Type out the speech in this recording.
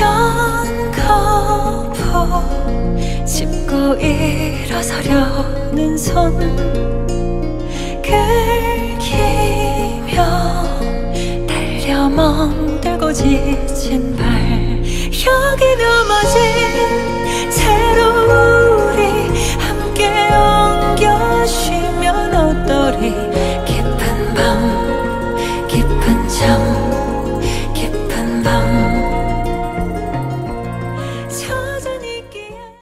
연거푸 짚고 일어서려는 손 긁히며 달려 멍들고 지친 발 여기며 마지